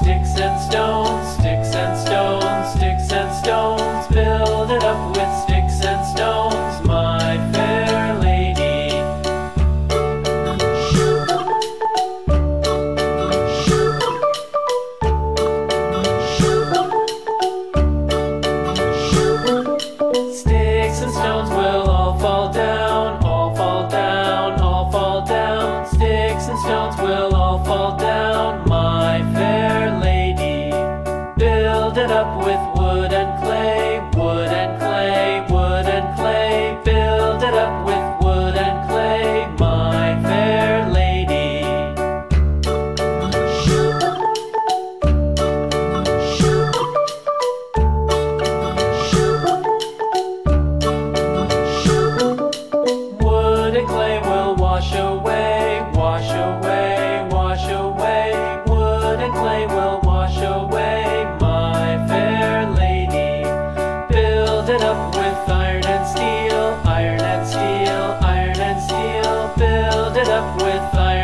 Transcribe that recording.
Sticks and stones, sticks and stones, sticks and stones, build it up with sticks and stones, my fair lady. Sticks and stones will all fall down, all fall down, all fall down, sticks and stones will all fall down. up with fire.